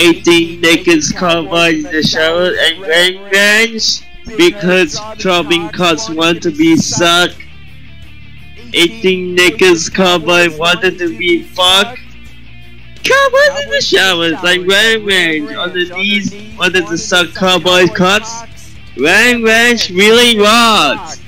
18 niggas come in the shower and bang because clubbing cuts want to be sucked. 18 niggas by, wanted to be fucked. Cowboys in the showers like wearing on the knees wanted to suck cowboy cuts. Wearing ranch really rocks.